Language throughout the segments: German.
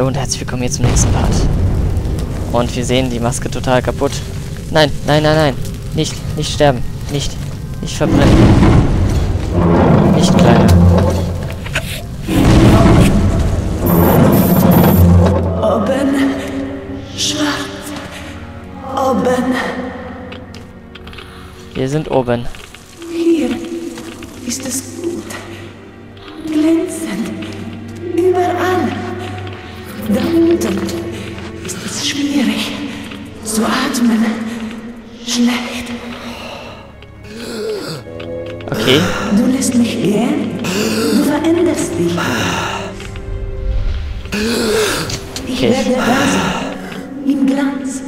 Hallo und herzlich willkommen hier zum nächsten Part. Und wir sehen die Maske total kaputt. Nein, nein, nein, nein. Nicht, nicht sterben. Nicht, nicht verbrennen. Nicht, Kleiner. Oben schwarz. Oben. Wir sind oben. Hier ist es gut. Glänzend. Überall. Da unten ist es schwierig zu atmen. Schlecht. Okay. Du lässt mich gehen. Du veränderst dich. Ich Okay. werde da sein. Im Glanz.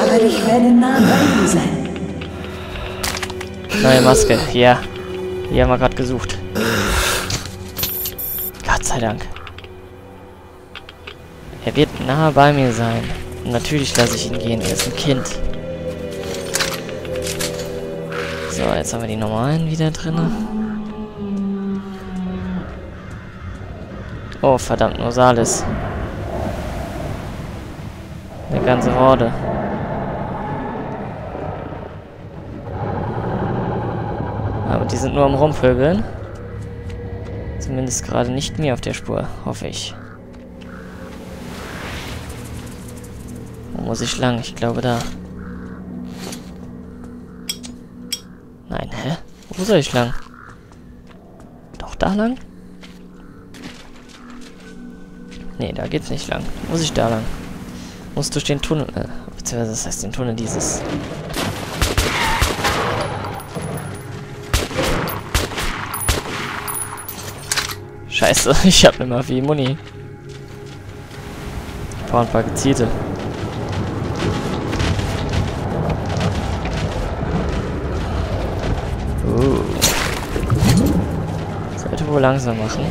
Aber ich werde nah bei dir sein. Neue Maske. Ja. Die haben wir gerade gesucht. Gott sei Dank. Er wird nah bei mir sein. Und natürlich lasse ich ihn gehen. Er ist ein Kind. So, jetzt haben wir die normalen wieder drin. Oh, verdammt, Nosalis. Eine ganze Horde. Aber die sind nur am Rumpöbeln. Zumindest gerade nicht mir auf der Spur, hoffe ich. Muss ich lang? Ich glaube da. Nein, hä? Wo soll ich lang? Doch da lang? Nee, da geht's nicht lang. Muss ich da lang? Muss durch den Tunnel. Äh, beziehungsweise das heißt den Tunnel dieses. Scheiße, ich hab immer viel Muni. Ich brauche ein paar gezielte. Wohl langsam machen.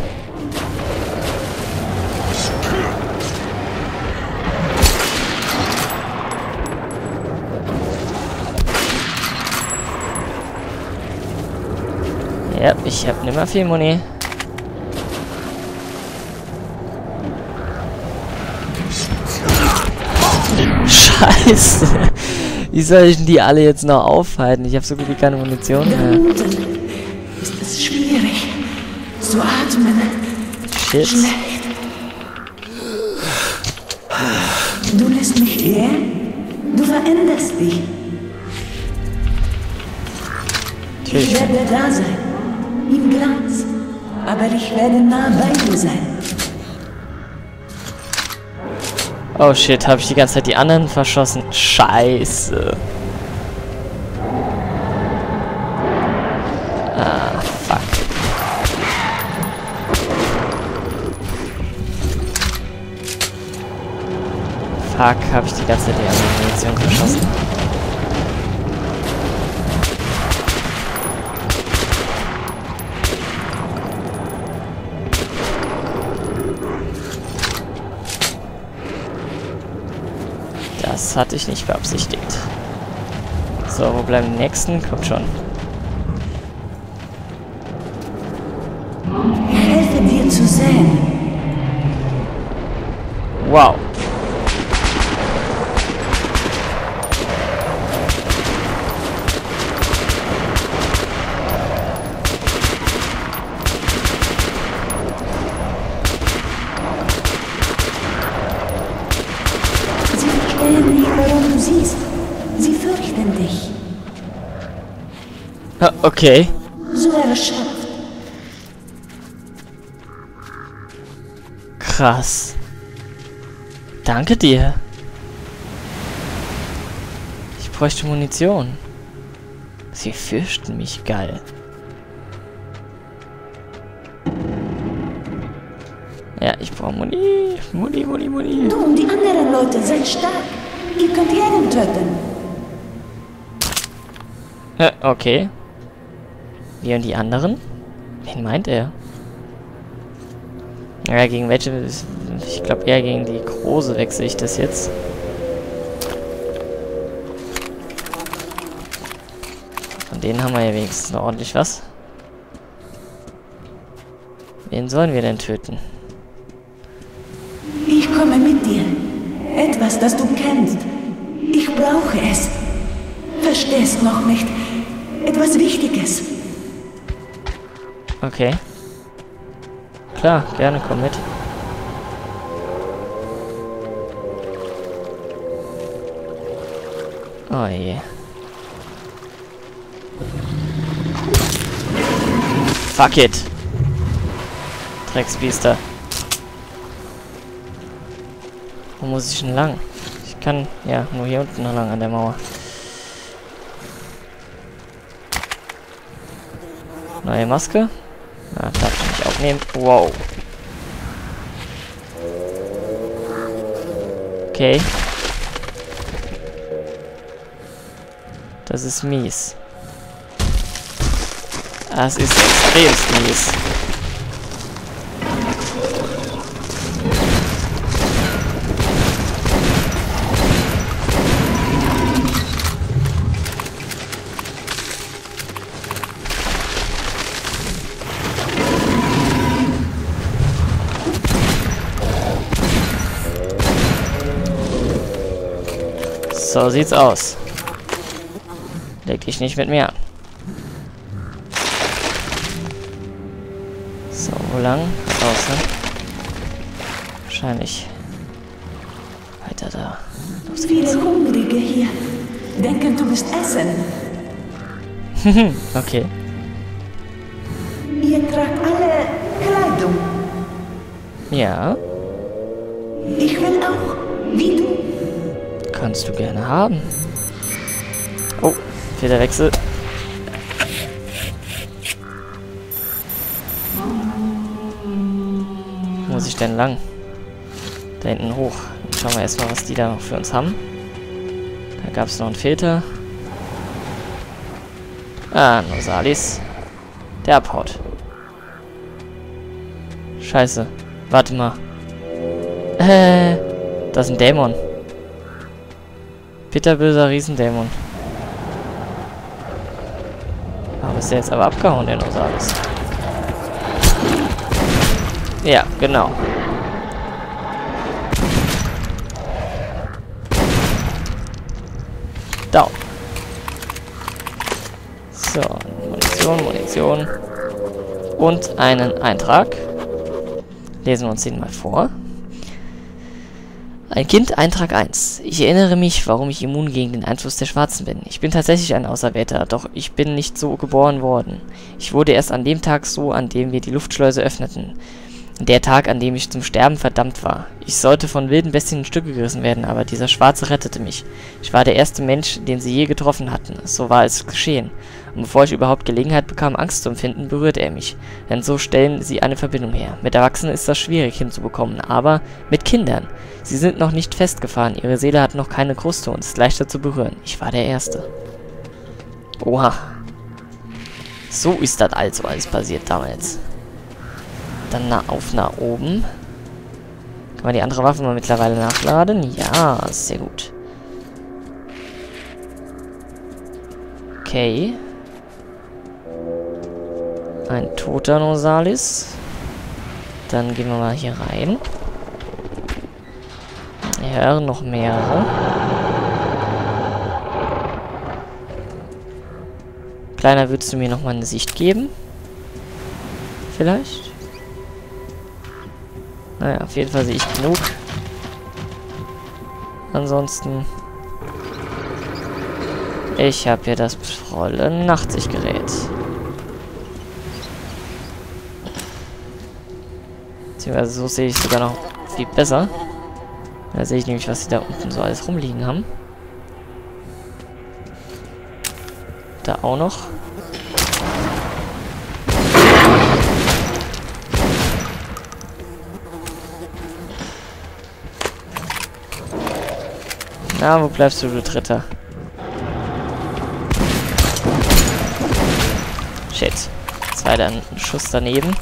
Ja, ich hab nimmer viel Muni. Scheiße. Wie soll ich denn die alle jetzt noch aufhalten? Ich habe so gut wie keine Munition mehr. Zu atmen. Shit. Schlecht. Du lässt mich gehen. Du veränderst dich. Ich werde da sein. Im Glanz. Aber ich werde nah bei dir sein. Oh shit, habe ich die ganze Zeit die anderen verschossen? Scheiße. Fuck, habe ich die ganze Zeit die Munition verschossen. Das hatte ich nicht beabsichtigt. So, wo bleiben die nächsten? Kommt schon. Helfe dir zu sehen. Wow. Sie verstehen nicht, warum du siehst. Sie fürchten dich. Ah, Okay. So erschöpft. Krass. Danke dir. Ich bräuchte Munition. Sie fürchten mich geil. Ja, ich brauche Muni. Muni, Muni, Muni. Du und die anderen Leute seid stark. Ihr könnt jeden töten. Äh, okay. Wir und die anderen? Wen meint er? Ja, gegen welche? Ich glaube eher gegen die große wechsle ich das jetzt. Von denen haben wir ja wenigstens noch ordentlich was. Wen sollen wir denn töten? Ich komme Etwas, das du kennst. Ich brauche es. Verstehst noch nicht. Etwas Wichtiges. Okay. Klar, gerne, komm mit. Oh je. Fuck it. Drecksbiester. Wo muss ich denn lang? Ich kann, ja, nur hier unten lang an der Mauer. Neue Maske. Na, darf ich nicht aufnehmen. Wow. Okay. Das ist mies. Das ist extrem mies. So sieht's aus. Leg dich nicht mit mir an. So, wo lang? Raus, ne? Wahrscheinlich. Weiter da. Los geht's. Viele Hungrige hier. Denken, du bist Essen. okay. Ihr tragt alle Kleidung. Ja, Ich will auch. Wie du. Kannst du gerne haben. Oh, Federwechsel. Wo muss ich denn lang? Da hinten hoch. Dann schauen wir erstmal, was die da noch für uns haben. Da gab es noch einen Filter. Ah, Nosalis. Der abhaut. Scheiße. Warte mal. Äh, das ist ein Dämon. Bitterböser Riesendämon. Aber ist der jetzt aber abgehauen, der Nosalis? Ja, genau. Down. So, Munition, Munition. Und einen Eintrag. Lesen wir uns den mal vor. Ein Kind, Eintrag 1. Ich erinnere mich, warum ich immun gegen den Einfluss der Schwarzen bin. Ich bin tatsächlich ein Auserwählter, doch ich bin nicht so geboren worden. Ich wurde erst an dem Tag so, an dem wir die Luftschleuse öffneten. Der Tag, an dem ich zum Sterben verdammt war. Ich sollte von wilden Bestien in Stücke gerissen werden, aber dieser Schwarze rettete mich. Ich war der erste Mensch, den sie je getroffen hatten. So war es geschehen. Und bevor ich überhaupt Gelegenheit bekam, Angst zu empfinden, berührte er mich. Denn so stellen sie eine Verbindung her. Mit Erwachsenen ist das schwierig hinzubekommen, aber mit Kindern. Sie sind noch nicht festgefahren, ihre Seele hat noch keine Kruste und ist leichter zu berühren. Ich war der Erste. Oha. So ist das also alles passiert damals. Dann na auf nach oben. Kann man die andere Waffe mal mittlerweile nachladen? Ja, sehr gut. Okay. Ein toter Nosalis. Dann gehen wir mal hier rein. Ja, noch mehrere. Kleiner, würdest du mir noch mal eine Sicht geben? Vielleicht? Naja, auf jeden Fall sehe ich genug. Ansonsten... Ich habe hier das volle Nachtsichtgerät. Beziehungsweise so sehe ich sogar noch viel besser. Da sehe ich nämlich, was sie da unten so alles rumliegen haben. Da auch noch. Na, wo bleibst du, du Dritter? Shit. Zweiter Schuss daneben.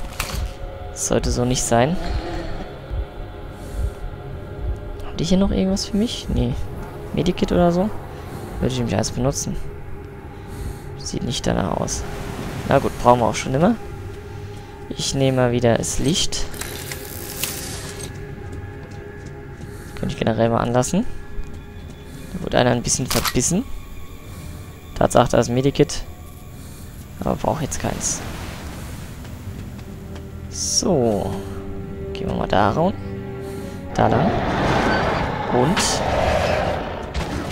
Das sollte so nicht sein. Haben die hier noch irgendwas für mich? Nee. Medikit oder so? Würde ich nämlich eins benutzen. Sieht nicht danach aus. Na gut, brauchen wir auch schon immer. Ich nehme mal wieder das Licht. Könnte ich generell mal anlassen. Da wurde einer ein bisschen verbissen. Tatsache, das Medikit. Aber brauche jetzt keins. So. Gehen wir mal da raus. Da lang. Und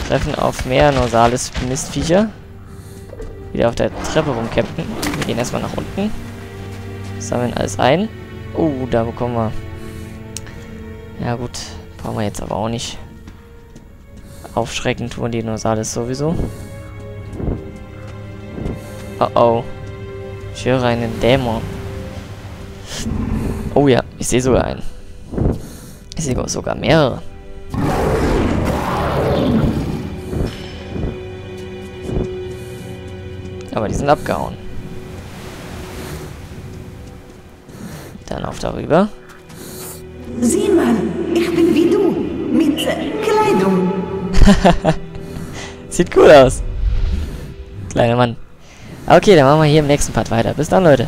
treffen auf mehr Norsales Mistviecher. Wieder auf der Treppe rumcampen. Wir gehen erstmal nach unten. Sammeln alles ein. Oh, da bekommen wir... Ja gut, brauchen wir jetzt aber auch nicht. Aufschrecken tun die Norsales sowieso. Oh oh. Ich höre einen Dämon. Oh ja, ich sehe sogar einen. Ich sehe sogar mehrere. Aber die sind abgehauen. Dann auf darüber. Sieh mal, ich bin wie du. Mit Kleidung. Sieht cool aus. Kleiner Mann. Okay, dann machen wir hier im nächsten Part weiter. Bis dann, Leute.